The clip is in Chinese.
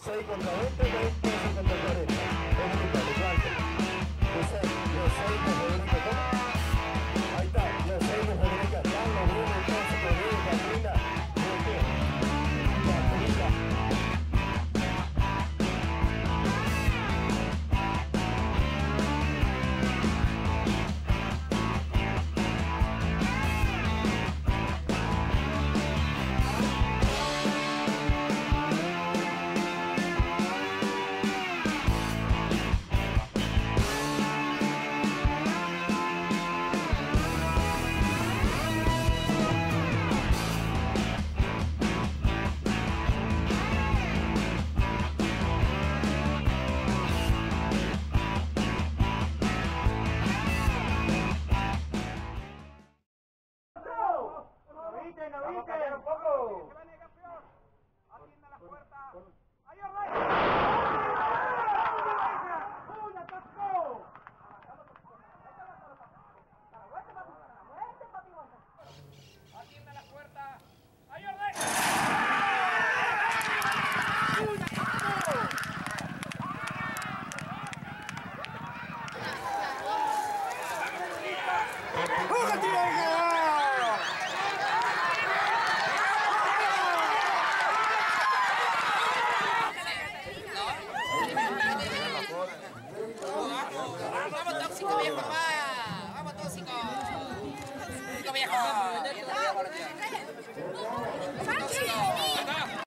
6 contra 20, 20 contra 40. Es 你好你好你好